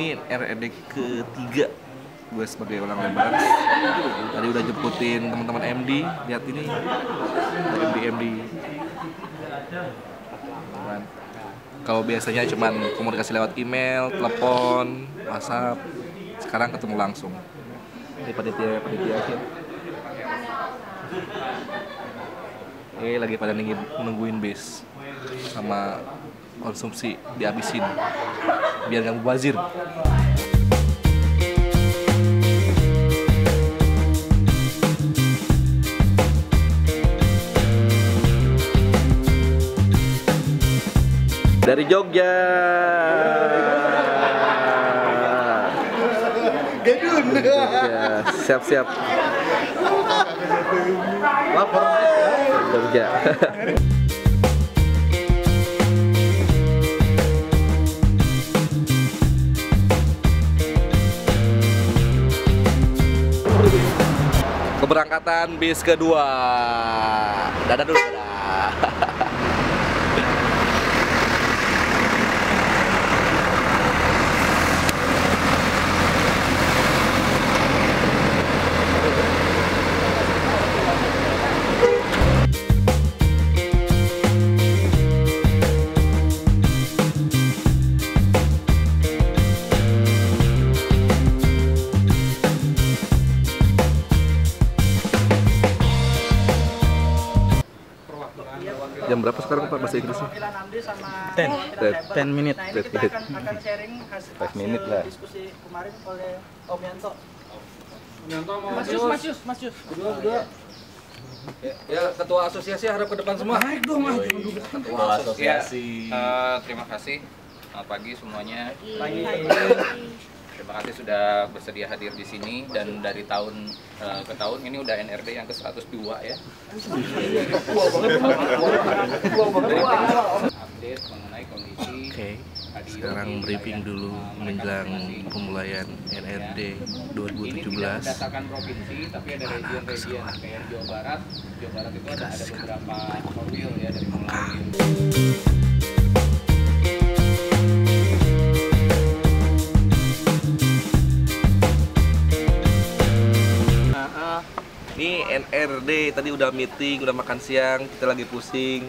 Ini NRD ketiga gue sebagai orang Lembang. Tadi udah jemputin teman-teman MD. Lihat ini MD MD. Kalau biasanya cuman komunikasi lewat email, telepon, WhatsApp, sekarang ketemu langsung. Ini panitia panitia akhir. Ini lagi pada nungguin, nungguin bis sama konsumsi dihabisin biar nggak mubazir. Dari Jogja. Jogja. Siap-siap. Lapar. Jogja. Keberangkatan bis kedua. Dadah dulu, dadah. Jam berapa sekarang Pak bahasa Inggrisnya? Ten. Ten. Ten minute. Nah, ini kita akan, akan sharing hasil, Five hasil minute lah. diskusi kemarin oleh Om Yanto. Yanto mau Mas Yus, Mas Yus, Mas Yus. Ya, ketua asosiasi harap ke depan semua. Naik dong, Mas. Ketua asosiasi. Eh, terima kasih. Selamat pagi semuanya. Lagi Terima kasih sudah bersedia hadir di sini dan dari tahun eh, ke tahun ini udah NRD yang ke-102 ya. Update mengenai kondisi Oke, sekarang briefing dulu menjelang pemulaian NRD Ini tidak 2017. berdasarkan provinsi, tapi ada region-region kayak Jawa Barat. Jawa Barat itu ada, beberapa ya dari mulai NRD tadi udah meeting, udah makan siang, kita lagi pusing.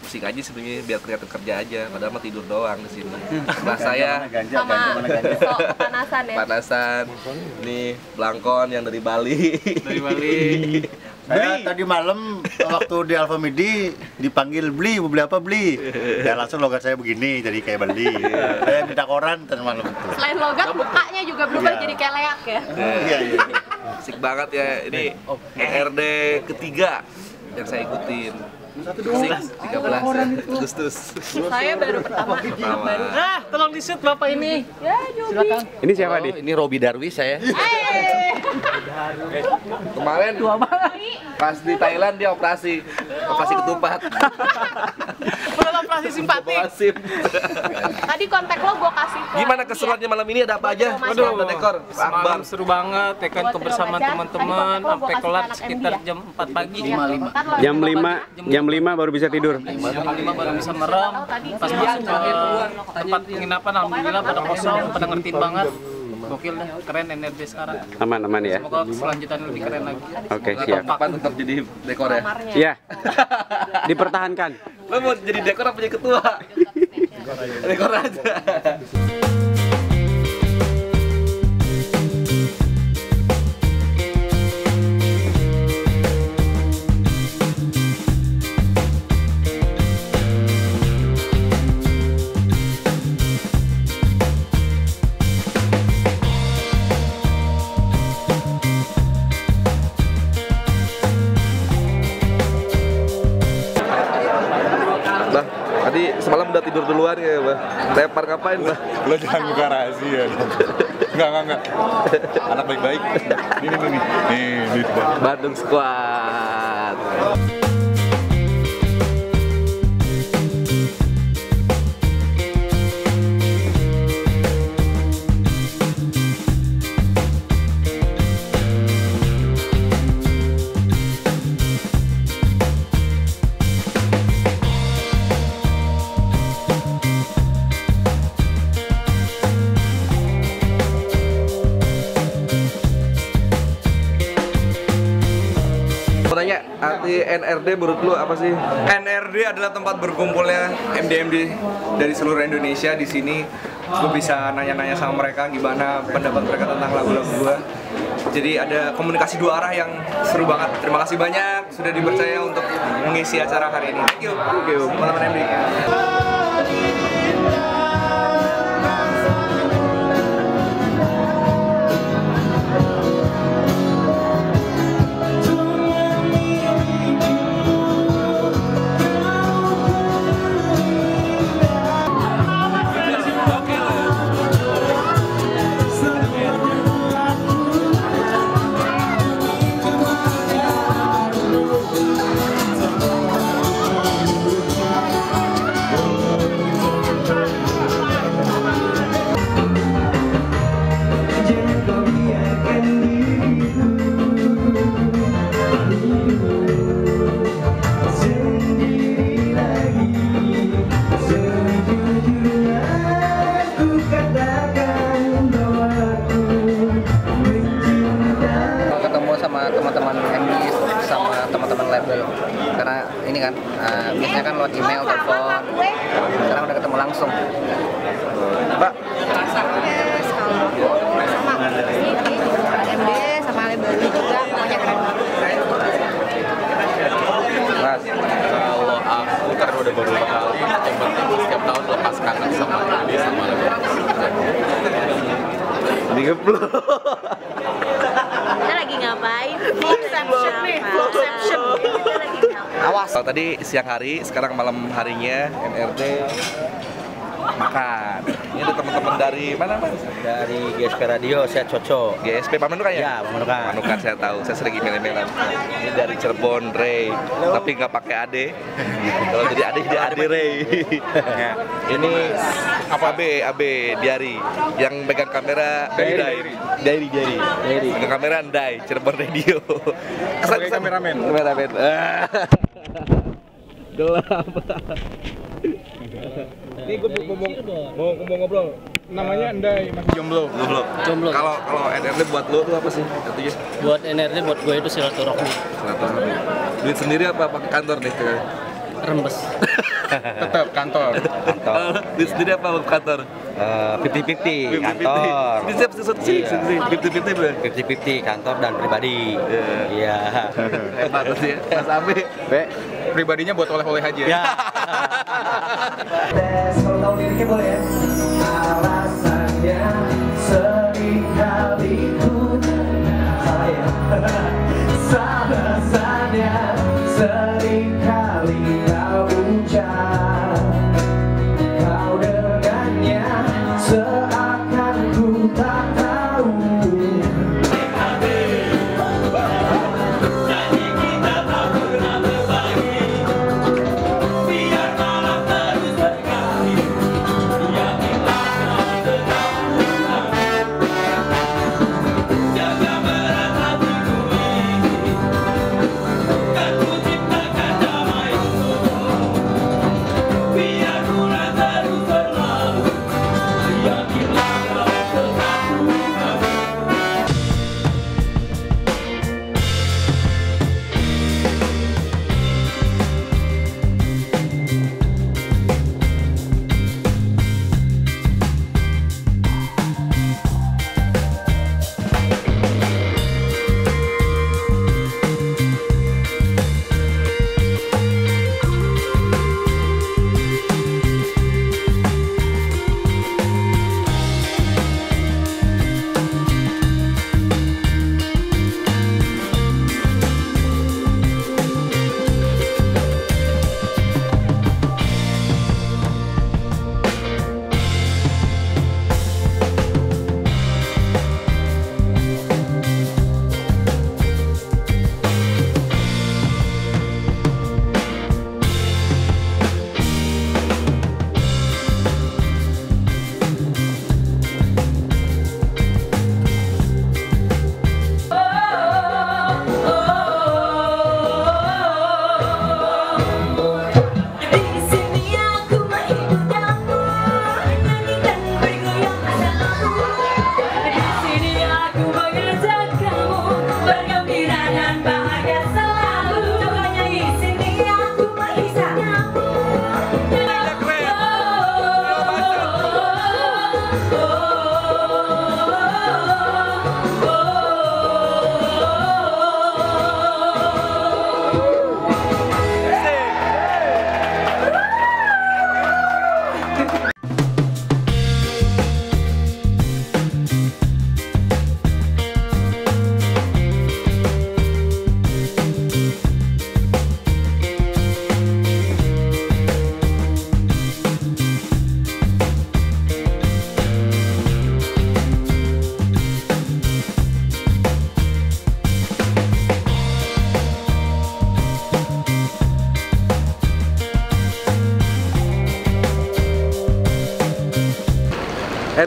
Pusing aja sebenarnya biar kelihatan kerja aja, padahal mah tidur doang di sini. Sebelah saya Ganja, sama ganja mana ganja? sok kepanasan ya panasan. Nih Blangkon yang dari Bali. Dari Bali. Saya tadi malam waktu di Alfa Midi dipanggil beli, mau beli apa beli? Ya langsung logat saya begini, jadi kayak beli. Saya minta koran tadi malam itu. selain logat mukanya juga berubah Iya. jadi kayak leak ya Iya, iya. Asik banget ya. Ini NRD ketiga yang saya ikutin. Asik, 13 Agustus. saya baru pertama baru Ah, tolong di shoot Bapak ini. ya Jobi Ini siapa Oh, ini Robi Darwis saya. Kemarin pas di Thailand dia operasi, operasi ketupat. Operasi simpatik. Tadi kontak lo gue kasih ke Gimana keseruannya malam ini ada apa aja? Waduh. Dekor. Akbar. Malam seru banget, ya kan Buat kebersamaan teman-teman sampai kelar sekitar ya? jam 4 pagi. Iya, lo Jam ada 5 jam 5 baru bisa tidur. Jam 5 baru bisa merem. Pas masuk ke tempat penginapan alhamdulillah pada kosong, pada ngertiin banget. Gokil dah, keren NRD sekarang. Aman aman ya. Semoga keselanjutannya lebih keren lagi. Oke, siap. Kapan tetap jadi dekor ya? Iya. Dipertahankan. Lo mau jadi dekor apa jadi ketua? dekor aja. Buka rahasia. Enggak, enggak, enggak. Anak baik-baik. Ini nih, nih. Nih, nih. Bandung Squad. NRD menurut lu apa sih? NRD adalah tempat berkumpulnya MD-MD dari seluruh Indonesia di sini. Gue bisa nanya-nanya sama mereka gimana pendapat mereka tentang lagu-lagu gue. Jadi ada komunikasi dua arah yang seru banget. Terima kasih banyak sudah dipercaya untuk mengisi acara hari ini. Thank you. Thank you. Teman-teman MD. Tadi siang hari, sekarang malam harinya NRD makan. Ini ada teman-teman dari mana mas? Dari GSP Radio, saya Coco. GSP Pamanukan ya? Ya, Pamanukan. Pamanukan saya tahu, saya sering email-emailan. Ini dari Cirebon, Ray. Tapi nggak pakai ade. Kalau jadi ade, jadi ade Ray. Ya. Ini apa AB, AB, Diari. Yang pegang kamera, Diary. Diary, Diary. Diary. Pegang kamera, Andai, Cirebon Radio. Kesan, kameramen. Kameramen. Gelap. Ini gue mau, mau, mau ngobrol. Namanya Andai masih jomblo. Jomblo. Jomblo. Kalau kalau NRD buat lo tuh apa sih? Artinya Buat NRD buat gue itu silaturahmi. silaturahmi. Duit sendiri apa pakai kantor nih? Rembes. Tetap kantor. Kalau duit sendiri apa pakai kantor? Fifty Fifty kantor. Ini siap siap fifty fifty bro. Fifty Fifty kantor dan pribadi. Iya. Hebat tuh sih. Mas Abe. Pribadinya buat oleh-oleh aja. Ya. Kalau tahu liriknya boleh ya. Alasannya sering kali ku salah ya. Alasannya sering kali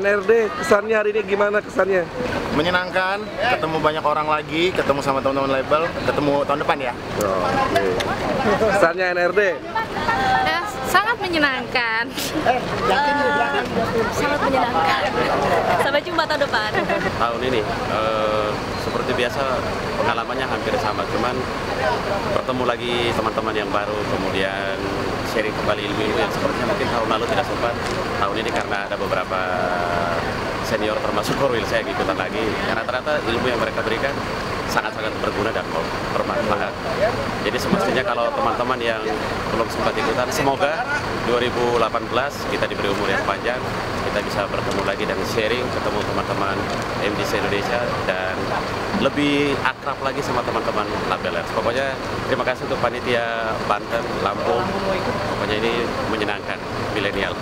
NRD kesannya hari ini gimana kesannya? menyenangkan ketemu banyak orang lagi ketemu sama teman-teman label ketemu tahun depan ya Oke. Kesannya NRD? Ya, sangat menyenangkan. Eh, sangat menyenangkan. Sampai jumpa tahun depan. tahun ini eh, seperti biasa pengalamannya hampir sama cuman bertemu lagi teman-teman yang baru kemudian sharing kembali ilmu-ilmu yang sepertinya mungkin tahun lalu tidak sempat. Tahun ini karena ada beberapa senior termasuk Korwil saya ikutan lagi. Karena rata-rata ilmu yang mereka berikan sangat-sangat berguna dan bermanfaat. Jadi semestinya kalau teman-teman yang belum sempat ikutan semoga 2018 kita diberi umur yang panjang kita bisa bertemu lagi dan sharing ketemu teman-teman MDC Indonesia dan lebih akrab lagi sama teman-teman labelers pokoknya terima kasih untuk panitia Banten, Lampung. Pokoknya ini menyenangkan milenial.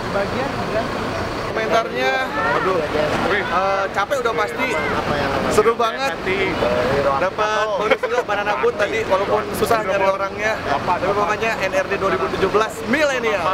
Komentarnya aduh. eh, capek udah pasti. Seru banget. Dapat bonus juga banana boat tadi walaupun susah nyari orangnya. Tapi pokoknya NRD 2017 milenial